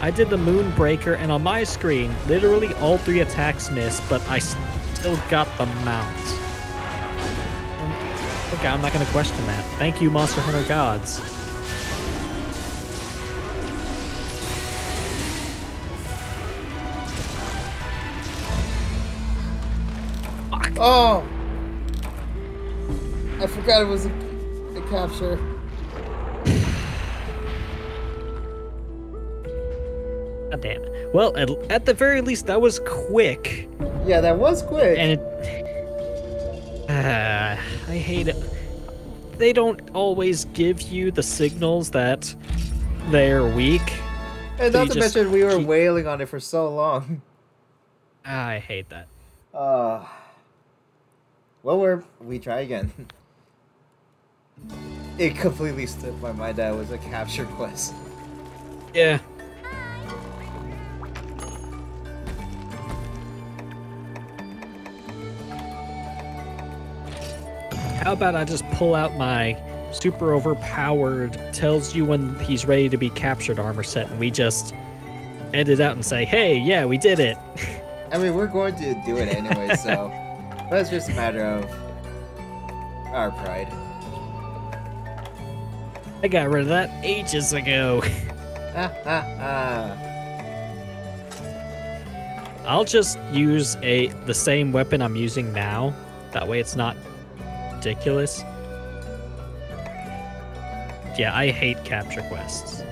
I did the Moonbreaker, and on my screen, literally all three attacks missed, but I still got the mount. Okay, I'm not going to question that. Thank you, Monster Hunter gods. Oh! I forgot it was a, a capture. God damn it. Well, at, at the very least, that was quick. Yeah, that was quick. And it. Uh, I hate it. They don't always give you the signals that they're weak. and not to mention, we were keep- wailing on it for so long. I hate that. Uh, well, we're we try again. It completely slipped my mind that it was a capture quest. Yeah. How about I just pull out my super overpowered, tells you when he's ready to be captured armor set, and we just end it out and say, hey, yeah, we did it. I mean, we're going to do it anyway, so that's just a matter of our pride. I got rid of that ages ago. Ha ha ha. I'll just use a the same weapon I'm using now. That way it's not ridiculous. Yeah, I hate capture quests.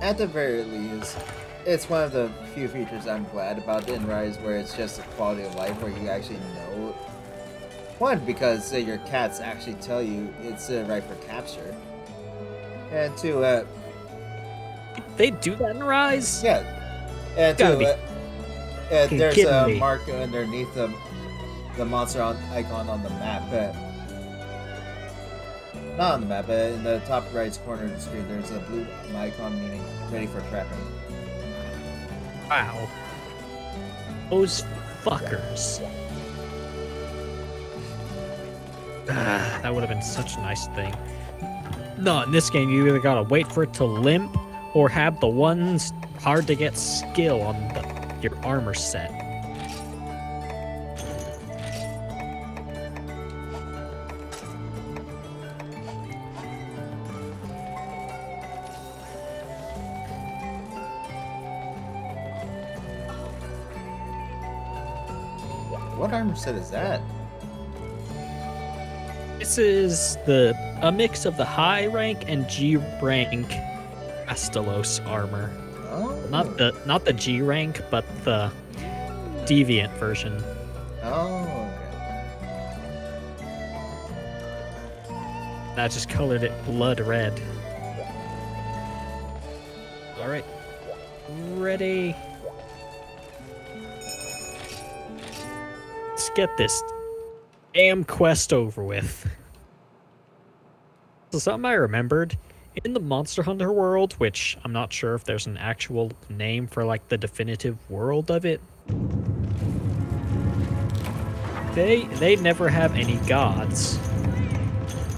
At the very least, it's one of the few features I'm glad about in Rise where it's just a quality of life where you actually know. One, because uh, your cats actually tell you it's uh, right for capture. And two, uh, They do that in Rise? yeah. And two, be uh, there's a me. mark underneath the, the monster on, icon on the map. Uh, not on the map, but in the top right corner of the screen, there's a blue icon meaning ready for trapping. Wow. Those fuckers. Ah, that would have been such a nice thing. No, in this game, you either gotta wait for it to limp or have the ones hard to get skill on the, your armor set. What armor set is that? This is the a mix of the high rank and G rank Astalos armor. Not the not the G rank, but the deviant version. Oh, I just colored it blood red. All right, ready. Let's get this damn quest over with. So something I remembered in the Monster Hunter world, which I'm not sure if there's an actual name for like the definitive world of it. They they never have any gods.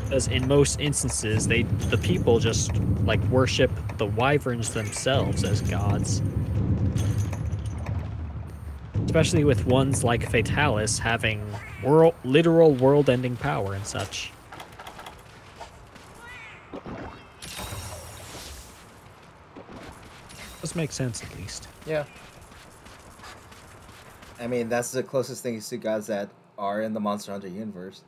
Because in most instances, they the people just like worship the wyverns themselves as gods. Especially with ones like Fatalis having world literal world-ending power and such. Does make sense at least. yeah. I mean, that's the closest things to gods that are in the Monster Hunter universe.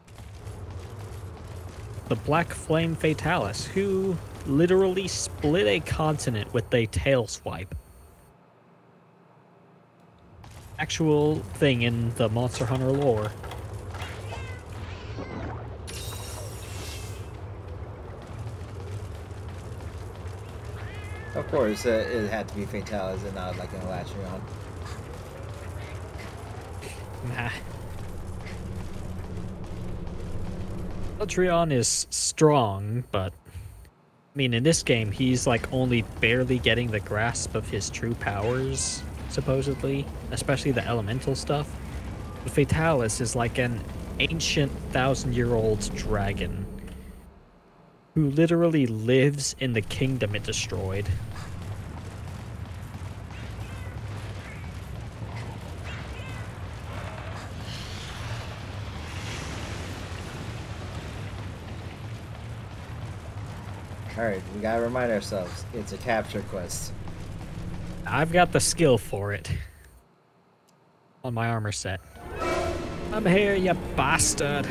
The Black Flame Fatalis, who literally split a continent with a tail swipe. Actual thing in the Monster Hunter lore. Of course, uh, it had to be Fatalis and not like an Alatreon. Nah. Alatreon is strong, but I mean, in this game, he's like only barely getting the grasp of his true powers, supposedly, especially the elemental stuff. But Fatalis is like an ancient thousand year old dragon. Who literally lives in the kingdom it destroyed. Alright, we gotta remind ourselves, it's a capture quest. I've got the skill for it. On my armor set. I'm here, you bastard.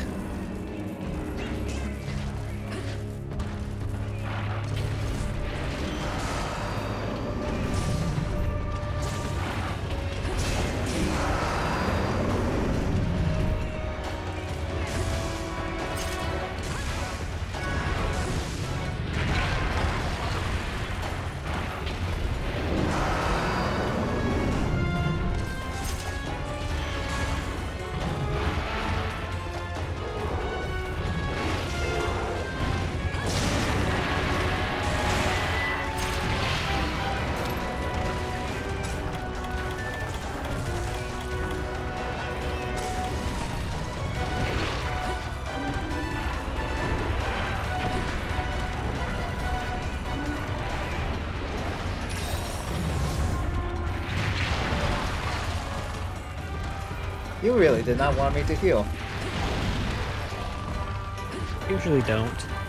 You really did not want me to heal. Usually don't.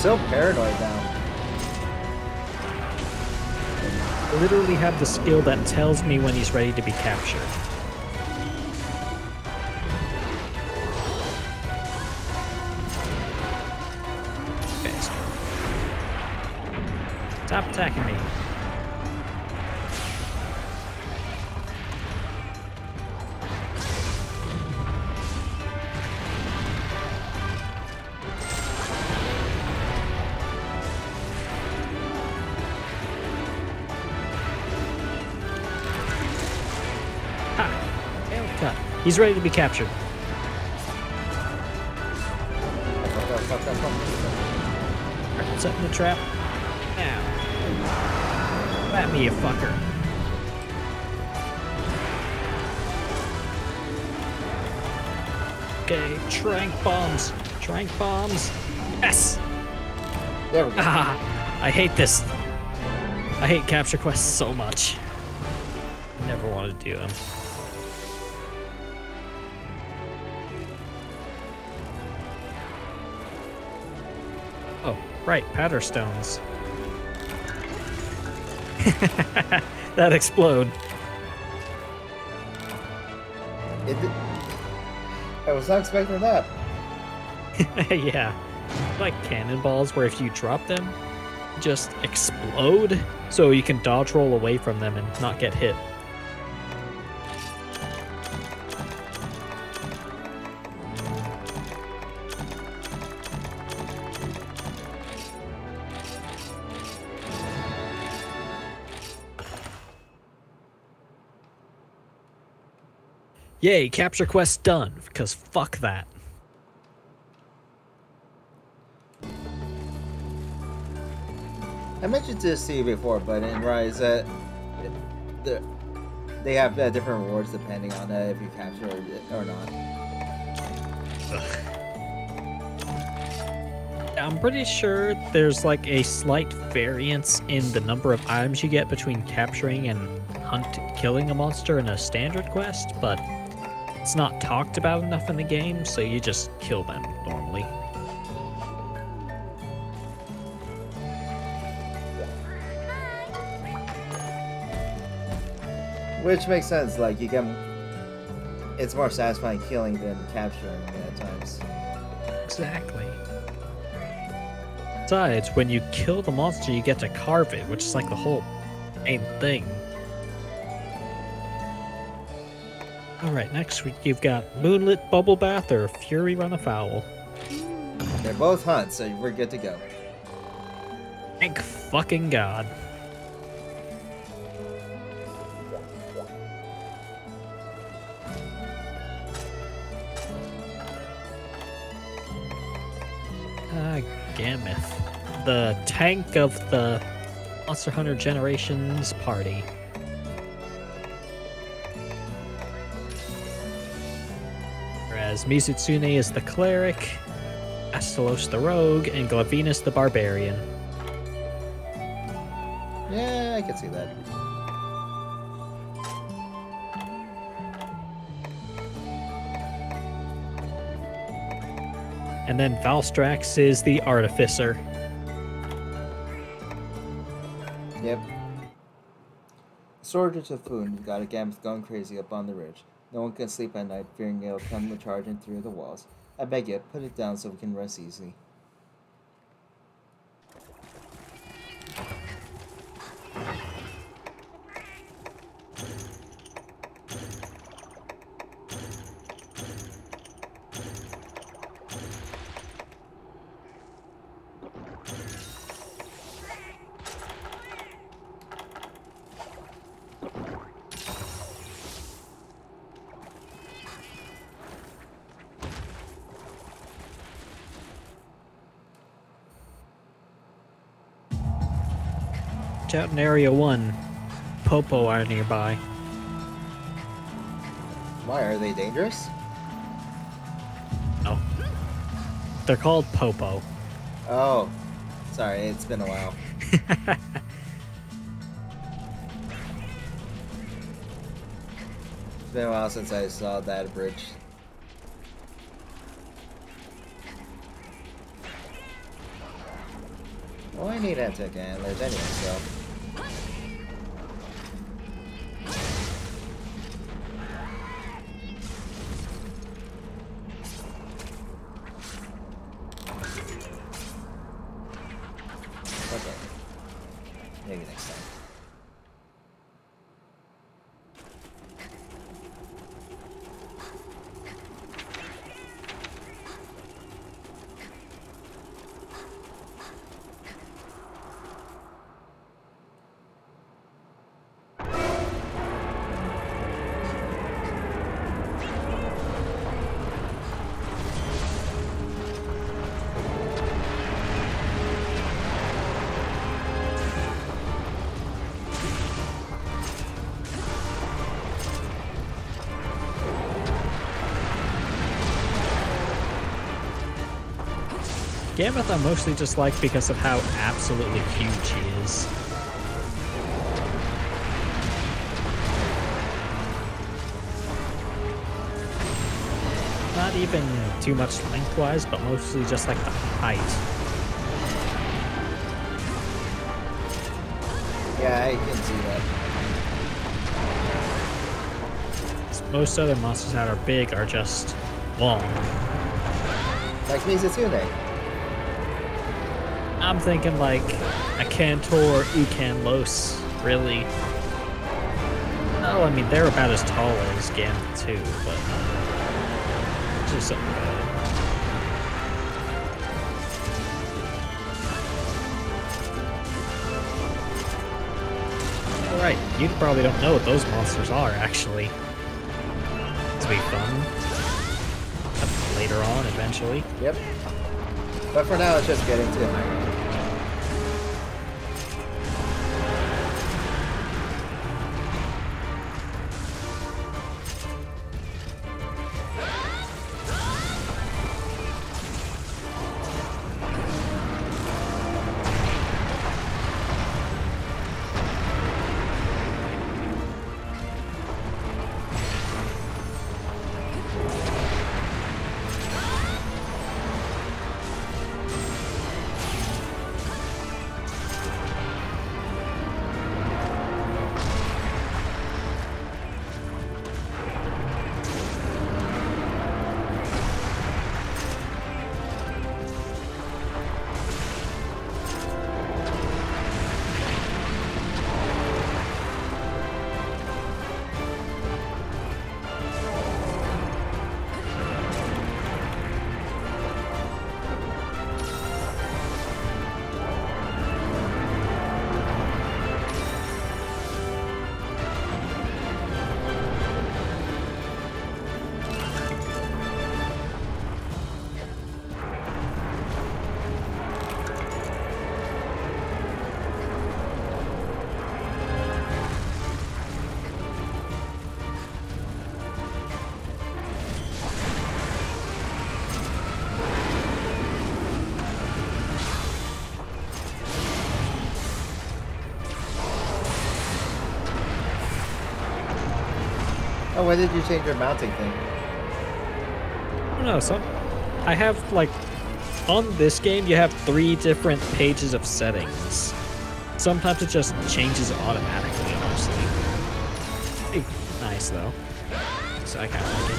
So paranoid now. I literally have the skill that tells me when he's ready to be captured. Bastard. Stop attacking me. He's ready to be captured. Setting the trap. Now. Bat me, you fucker. Okay, tranq bombs. Tranq bombs. Yes! There we go. Ah, I hate this. I hate capture quests so much. I Never want to do them. Right, powder stones. that explode. It did... I was not expecting that. yeah. Like cannonballs where if you drop them, just explode so you can dodge roll away from them and not get hit. Yay, capture quest done, because fuck that. I mentioned this to you before, but in Rise, that the, they have uh, different rewards depending on uh, if you capture it or not. I'm pretty sure there's like a slight variance in the number of items you get between capturing and hunt killing a monster in a standard quest, but it's not talked about enough in the game, so you just kill them normally. Which makes sense, like, you can... It's more satisfying killing than capturing at times. Exactly. Besides, when you kill the monster, you get to carve it, which is like the whole main thing. Alright, next week you've got Moonlit Bubble Bath or Fury Run Afoul. They're both hunts, so we're good to go. Thank fucking god. Ah, Gammoth. The tank of the Monster Hunter Generations party. Whereas Mizutsune is the cleric, Astalos the rogue, and Glavenus the barbarian. Yeah, I can see that. And then Valstrax is the artificer. Yep. Sword of Foon got a Gammoth gone crazy up on the ridge. No one can sleep at night, fearing it'll come charging through the walls. I beg you, put it down so we can rest easily. Out in Area 1. Popo are nearby. Why, are they dangerous? Oh. They're called Popo. Oh, sorry, it's been a while. It's been a while since I saw that bridge. Well, I need antique antlers anyway, so. Gammoth I mostly just like because of how absolutely huge he is. Not even too much lengthwise, but mostly just like the height. Yeah, I can see that. Most other monsters that are big are just long. Like Mizutsune. I'm thinking like a Cantor Ukanlos, really. Oh, I mean, they're about as tall as Gamma too, but just something about it. Alright, you probably don't know what those monsters are, actually. Will be fun. Later on, eventually. Yep. But for now, it's just getting to why did you change your mounting thing? I don't know. Some I have like on this game you have three different pages of settings. Sometimes it just changes automatically. Honestly, nice though. So I kind of like it.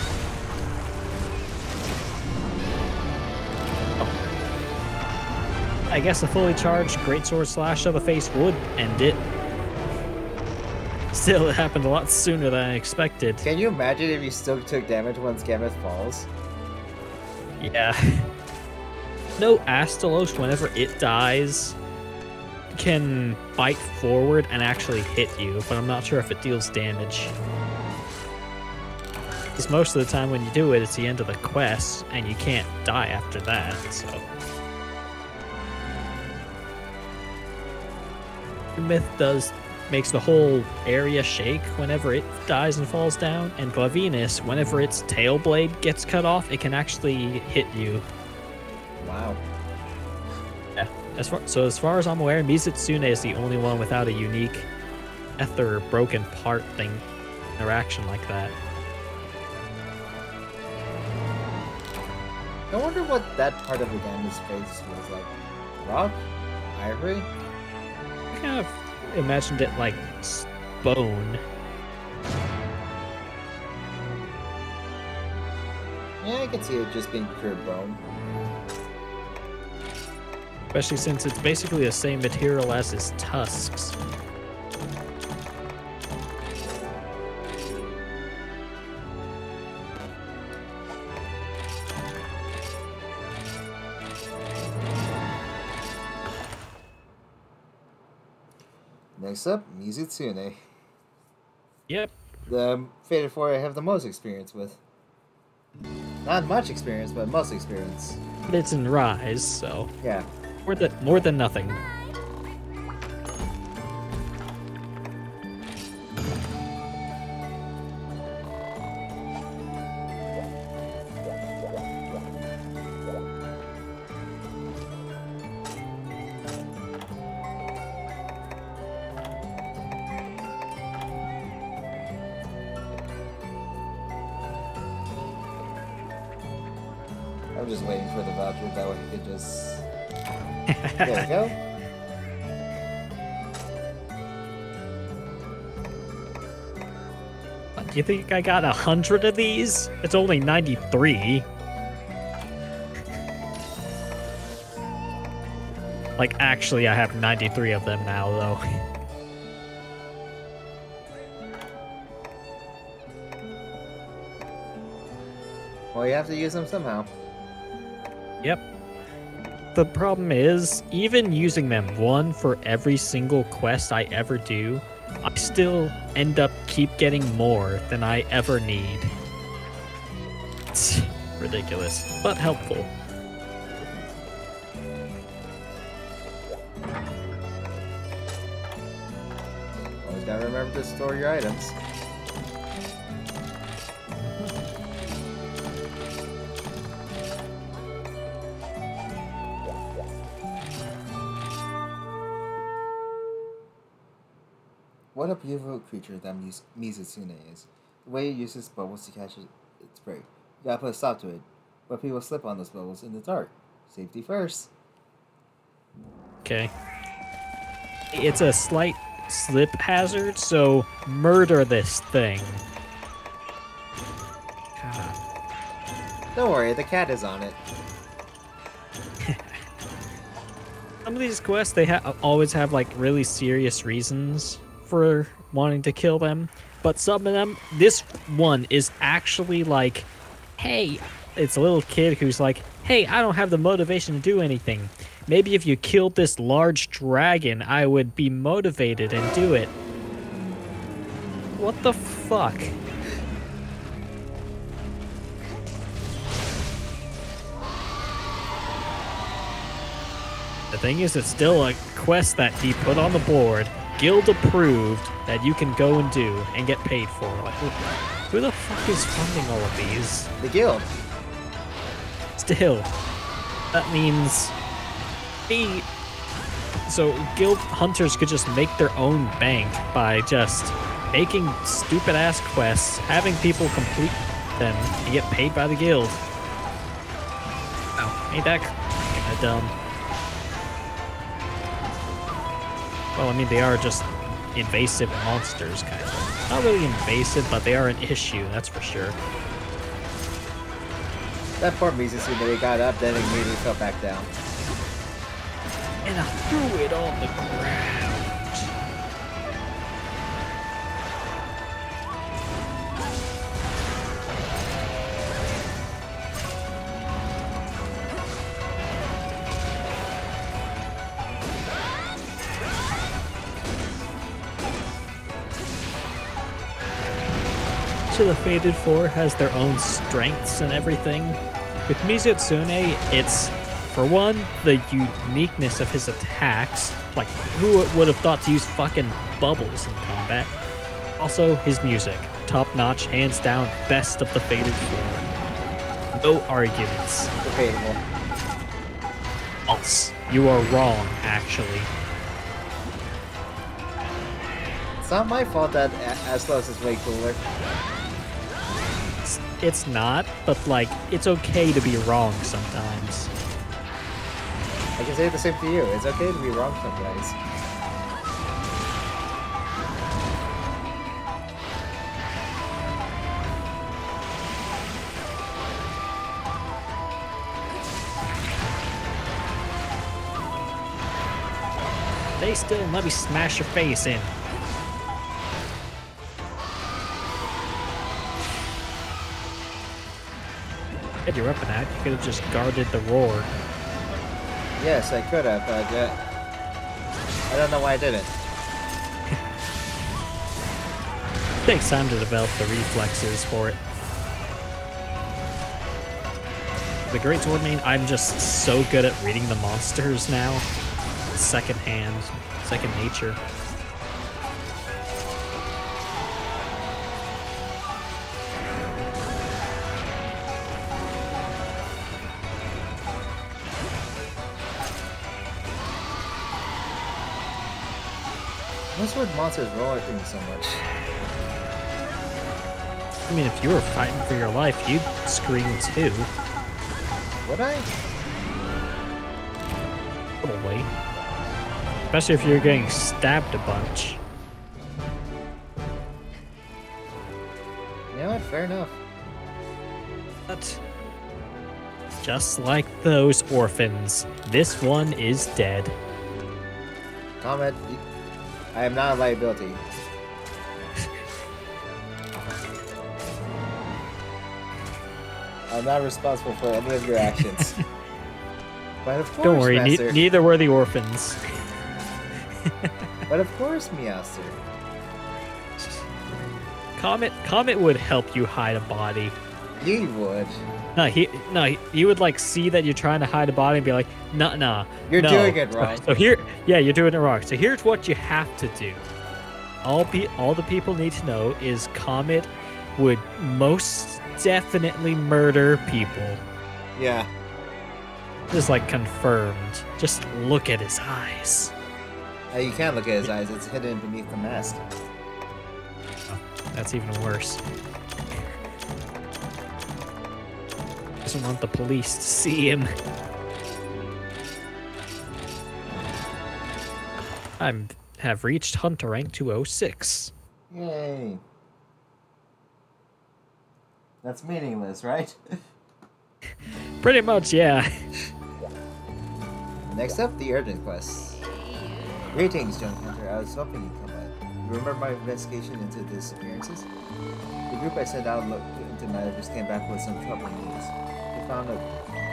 Oh. I guess a fully charged Greatsword Slash to the face would end it. Still, it happened a lot sooner than I expected. Can you imagine if you still took damage once Gammoth falls? Yeah. No Astalos, whenever it dies, can bite forward and actually hit you, but I'm not sure if it deals damage. Because most of the time when you do it, it's the end of the quest, and you can't die after that, so... The myth does makes the whole area shake whenever it dies and falls down, and Glavenus, whenever its tail blade gets cut off, it can actually hit you. Wow. Yeah. As far so as far as I'm aware, Mizutsune is the only one without a unique ether broken part thing interaction like that. I wonder what that part of the Gammoth's face was like. Rock? Ivory? Kind of imagined it like bone. Yeah, I can see it just being pure bone. Especially since it's basically the same material as his tusks. Next up, Mizutsune. Eh? Yep. The um, Fated Four I have the most experience with. Not much experience, but most experience. But it's in Rise, so Yeah. more than more than nothing. You think I got a hundred of these? It's only ninety-three. Like, actually, I have 93 of them now, though. Well, you have to use them somehow. Yep. The problem is, even using them one for every single quest I ever do, I still end up keep getting more than I ever need. It's ridiculous, but helpful. Always gotta remember to store your items. Beautiful creature that Miz- Mizutsune is. The way it uses bubbles to catch its prey. You gotta put a stop to it. But people slip on those bubbles in the dark. Safety first. Okay. It's a slight slip hazard, so murder this thing. God. Don't worry, the cat is on it. Some of these quests, they ha- always have like really serious reasons for wanting to kill them, but some of them, this one is actually like, hey, it's a little kid who's like, hey, I don't have the motivation to do anything. Maybe if you killed this large dragon, I would be motivated and do it. What the fuck? The thing is, it's still a quest that he put on the board, guild approved, that you can go and do and get paid for. Like, who, who the fuck is funding all of these? The guild. Still, that means he. So guild hunters could just make their own bank by just making stupid ass quests, having people complete them, and get paid by the guild. Oh, ain't that kind of dumb? Well, I mean, they are just invasive monsters, kind of. Not really invasive, but they are an issue, that's for sure. That part poor Mizuzu, that he got up, then immediately fell back down. And I threw it on the ground. So the Fated Four has their own strengths and everything. With Mizutsune, it's for one, the uniqueness of his attacks. Like, who would have thought to use fucking bubbles in combat? Also, his music. Top notch, hands down, best of the Fated Four. No arguments. Debatable. False. You are wrong, actually. It's not my fault that Astalos is way cooler. It's, not, but like, it's okay to be wrong sometimes. I can say the same to you. It's okay to be wrong sometimes. They still let me smash your face in. Had your weapon out, you could have just guarded the roar. Yes, I could have, but uh, I don't know why I didn't. It takes time to develop the reflexes for it. The Great Sword Main, I'm just so good at reading the monsters now. Second hand, second nature. What's with monsters rolling so much? I mean, if you were fighting for your life, you'd scream too. Would I? Probably. Especially if you're getting stabbed a bunch. You know what? Fair enough. But just like those orphans, this one is dead. Comment. I am not a liability. I'm not responsible for any of your actions. but of course, Don't worry, ne- neither were the orphans. but of course, Meowster. Comet, Comet would help you hide a body. He would. No, he, no, he, he would like see that you're trying to hide a body and be like, nah, nah. You're no." doing it wrong. So here, yeah, you're doing it wrong. So here's what you have to do. All pe- all the people need to know is Comet would most definitely murder people. Yeah. Just like confirmed. Just look at his eyes. Uh, you can't look at his eyes. It's hidden beneath the mask. That's even worse. Doesn't want the police to see him. I'm have reached Hunter rank 206. Yay. That's meaningless, right? Pretty much, yeah. Next up, the urgent quest. Greetings, Young Hunter. I was hoping you'd come remember my investigation into disappearances? The group I sent out looked into matters came back with some troubling news. They found a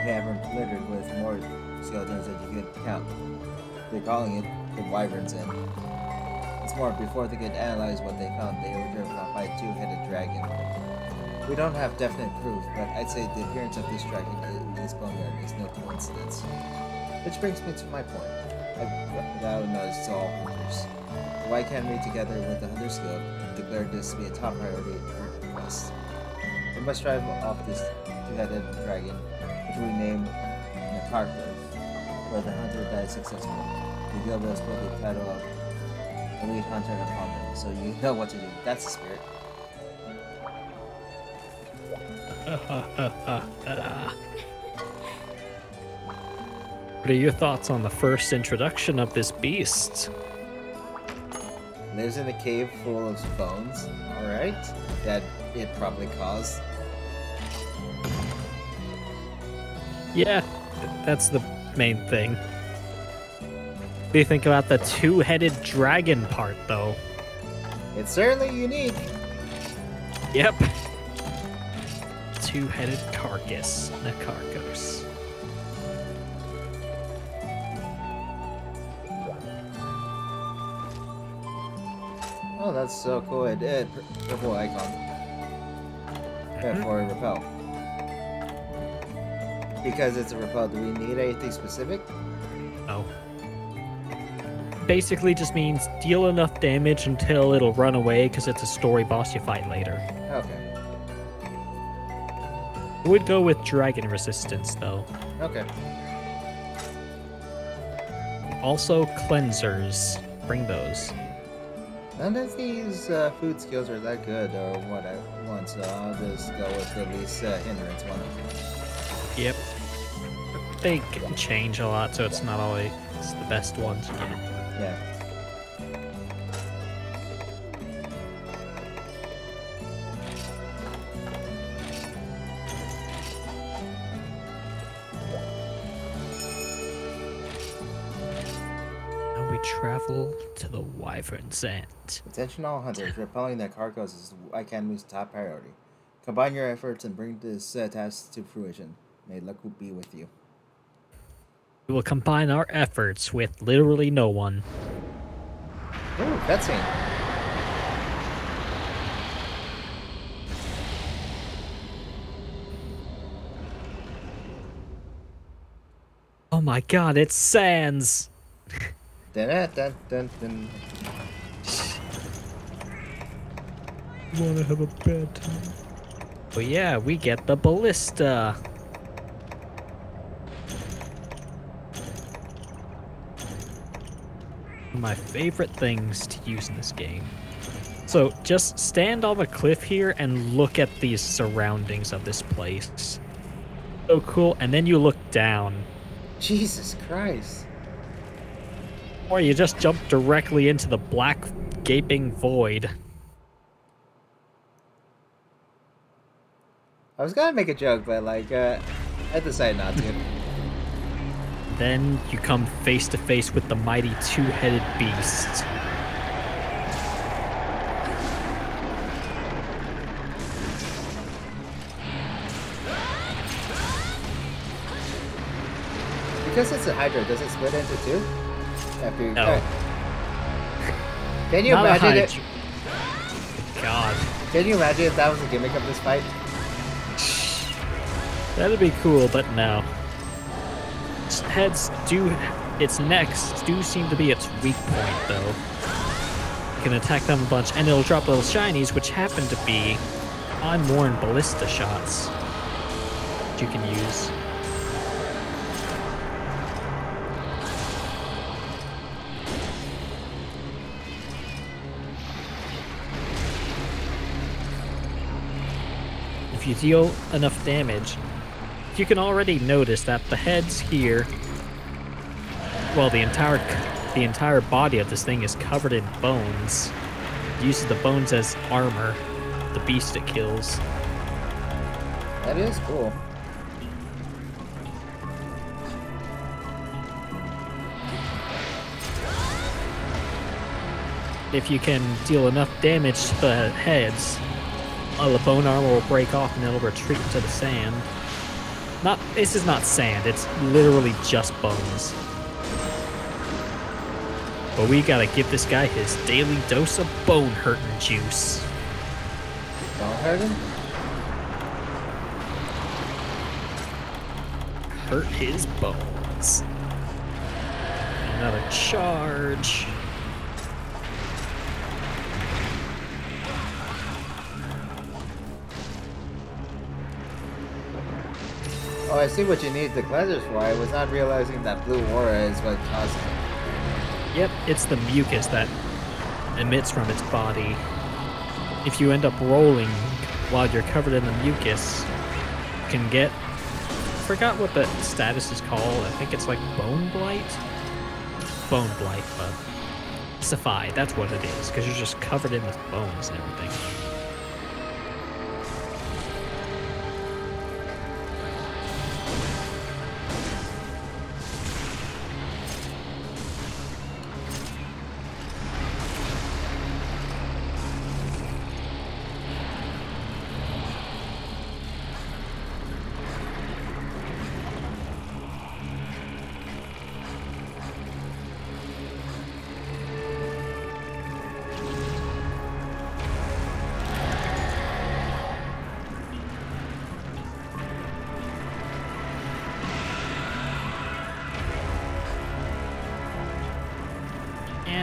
cavern littered with more skeletons than you could count. They're calling it the Wyvern's End. It's more, before they could analyze what they found, they were driven off by a two-headed dragon. We don't have definite proof, but I'd say the appearance of this dragon in this boneyard is no coincidence. Which brings me to my point. I've now noticed all hunters. Why can't we, together with the Hunters Guild, declare this to be a top priority for quest? We must drive off this two-headed dragon, which we name Nakarkos, where the hunter died successfully. The guild will split the title of Elite Hunter and Opponent, so you know what to do. That's the spirit. What are your thoughts on the first introduction of this beast? Lives in a cave full of bones. Alright. That it probably caused. Yeah, that's the main thing. What do you think about the two-headed dragon part, though? It's certainly unique. Yep. Two-headed carcass. Oh, that's so cool. It did. Purple icon. Mm-hmm. Yeah, for repel. Because it's a repel, do we need anything specific? Oh. Basically just means deal enough damage until it'll run away because it's a story boss you fight later. Okay. Would go with dragon resistance though. Okay. Also cleansers. Bring those. None of these uh, food skills are that good or what I want, so I'll just go with the least uh, hindrance one. Yep. They can change a lot, so it's not always the best one to get. Yeah. Travel to the Wyvern's End. Attention all hunters, repelling the carcass is Academy's top priority. Combine your efforts and bring this uh, task to fruition. May luck be with you. We will combine our efforts with literally no one. Ooh, cutscene. Oh my god, it's Sans! Dun, dun, dun, dun, dun. Wanna have a bad time? But yeah, we get the ballista. My favorite things to use in this game. So just stand on the cliff here and look at these surroundings of this place. So cool, and then you look down. Jesus Christ. Or you just jump directly into the black gaping void. I was gonna make a joke, but like, uh, I decided not to. Then you come face to face with the mighty two-headed beast. Because it's a Hydra, does it split into two? After No. Can you Not imagine it? God, Can you imagine if that was the gimmick of this fight? that'd be cool, but no. Its heads do, its necks do seem to be its weak point, though. You can attack them a bunch, and it'll drop little shinies, which happen to be unworn ballista shots. You can use. You deal enough damage, you can already notice that the heads here, well, the entire the entire body of this thing is covered in bones. It uses the bones as armor. The beast it kills. That is cool. If you can deal enough damage to the heads, the bone armor will break off and it'll retreat to the sand. Not this is not sand, it's literally just bones. But we gotta give this guy his daily dose of bone hurting juice. Don't hurt him? Hurt his bones. Another charge. Oh, I see what you need the cleansers for. I was not realizing that blue aura is what caused it. Yep, it's the mucus that emits from its body. If you end up rolling while you're covered in the mucus, you can get. I forgot what the status is called. I think it's like bone blight. Bone blight, but Safai, that's what it is, because you're just covered in with bones and everything.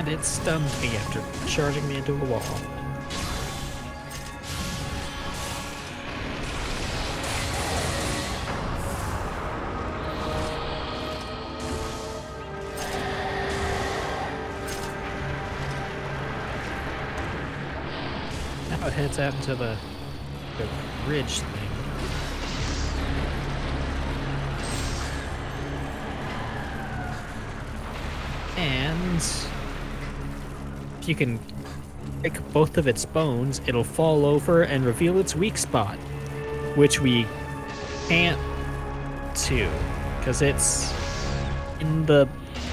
And it stunned me after charging me into a wall. Now it heads out into the, the ridge you can pick both of its bones, it'll fall over and reveal its weak spot, which we can't do because it's in the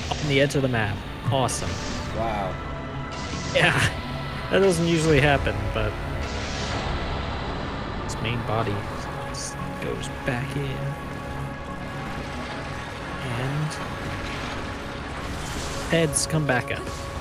up on the edge of the map. Awesome. Wow. Yeah, that doesn't usually happen, but its main body goes back in. And heads come back up.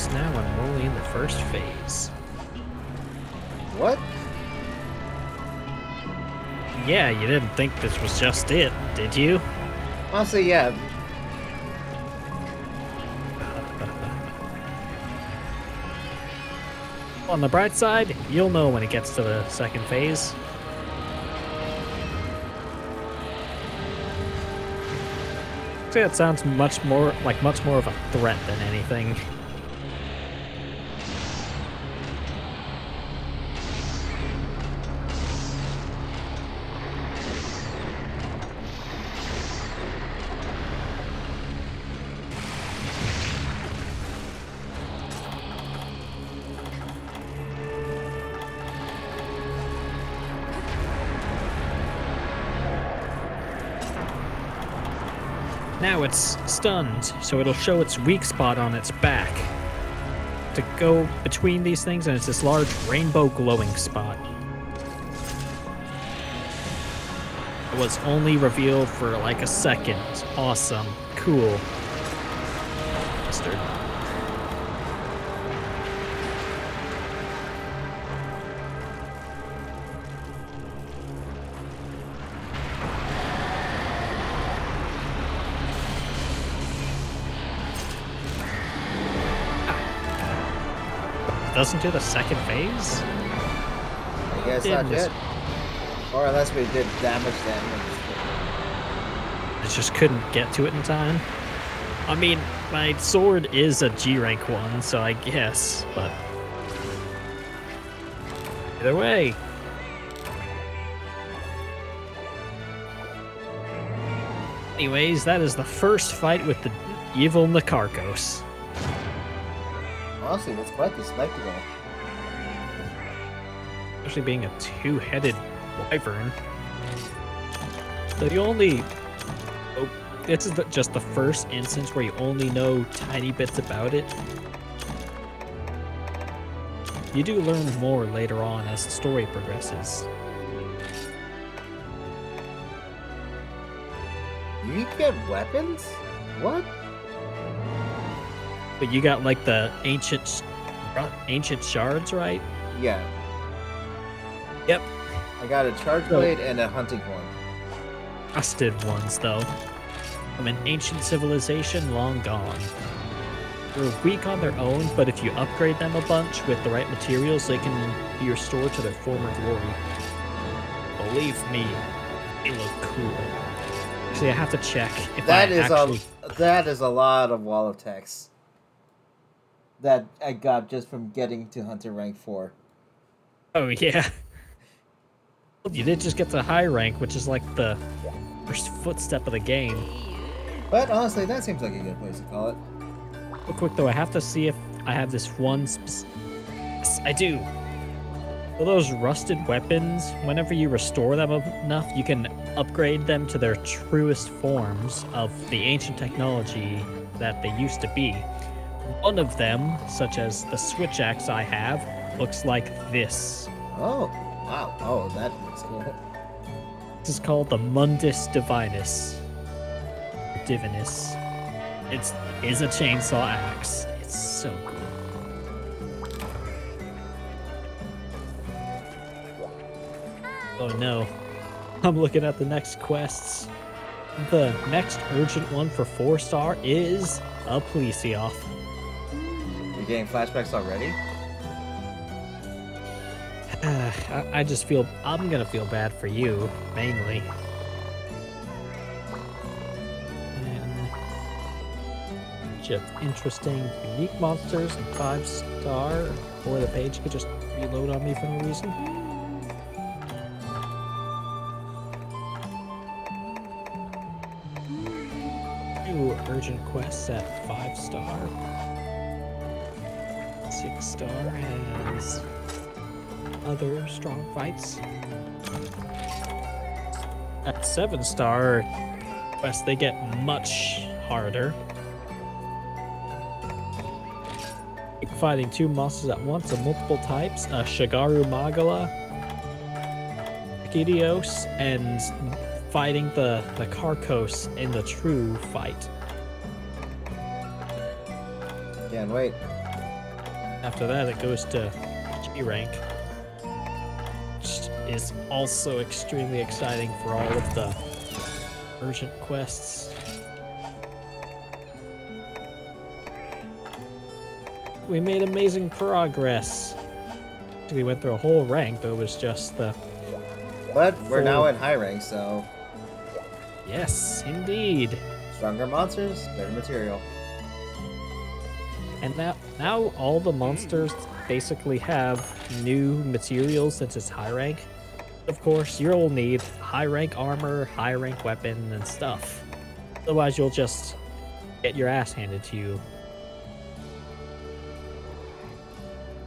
Devious now. I'm only in the first phase. What? Yeah, you didn't think this was just it, did you? Honestly, yeah. On the bright side, you'll know when it gets to the second phase. See, it sounds much more like much more of a threat than anything. Now it's stunned, so it'll show its weak spot on its back. To go between these things, and it's this large rainbow glowing spot. It was only revealed for like a second. Awesome. Cool. Doesn't do the second phase? I guess Did not this- yet. Or unless we did damage damage. I just couldn't get to it in time. I mean, my sword is a G rank one, so I guess, but either way. Anyways, that is the first fight with the evil Nakarkos. Honestly, that's quite the spectacle. Especially being a two-headed wyvern. So you only... Oh, this is the, just the first instance where you only know tiny bits about it. You do learn more later on as the story progresses. You get weapons? What? But you got like the ancient, ancient shards, right? Yeah. Yep. I got a charge So- blade and a hunting horn. Rusted ones, though. From an ancient civilization long gone. They're weak on their own, but if you upgrade them a bunch with the right materials, they can be restored to their former glory. Believe me, they look cool. Actually, I have to check if That I is actually... a that is a lot of wall of text. That I got just from getting to hunter rank four. Oh yeah. You did just get to high rank, which is like the first footstep of the game. But honestly, that seems like a good place to call it. Real quick though, I have to see if I have this one. Yes, I do. For those rusted weapons, whenever you restore them enough, you can upgrade them to their truest forms of the ancient technology that they used to be. One of them, such as the switch axe I have, looks like this. Oh, wow. Oh, that looks cool. This is called the Mundus Divinus. Divinus. It's is a chainsaw axe. It's so cool. Oh no. I'm looking at the next quests. The next urgent one for four star is a Plesioth. Getting flashbacks already? I, just feel I'm gonna feel bad for you mainly. Interesting, unique monsters and five star, or the page could just reload on me for no reason. Two urgent quests at five star. Six star has other strong fights. At seven star quest, they get much harder. Fighting two monsters at once of multiple types, uh, Shagaru Magala, Gideos, and fighting the, the Karkos in the true fight. Can't wait. After that, it goes to G rank, which is also extremely exciting for all of the urgent quests. We made amazing progress. We went through a whole rank, but it was just the But we're now in high rank, so yes, indeed. stronger monsters, better material. And now, now all the monsters basically have new materials since it's high rank. Of course, you'll need high rank armor, high rank weapon, and stuff. Otherwise, you'll just get your ass handed to you.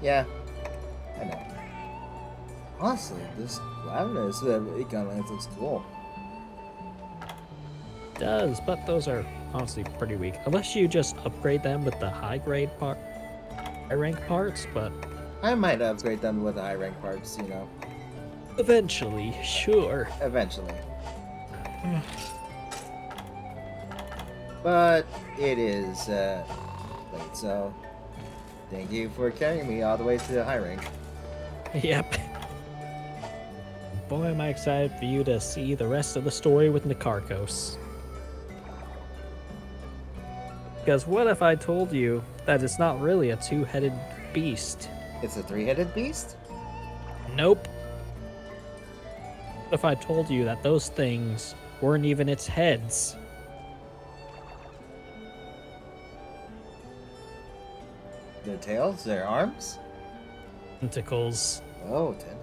Yeah, I know. Honestly, this Glavenus uh, Ukanlos looks cool. does, but those are honestly pretty weak. Unless you just upgrade them with the high grade part, high rank parts, but I might upgrade them with the high rank parts, you know, eventually, sure. eventually. but it is uh, late, so thank you for carrying me all the way to the high rank. Yep. Boy, am I excited for you to see the rest of the story with Nakarkos. Because what if I told you that it's not really a two headed beast? It's a three-headed beast. Nope. What if I told you that those things weren't even its heads? Their tails, their arms. Tentacles. Oh, tentacles.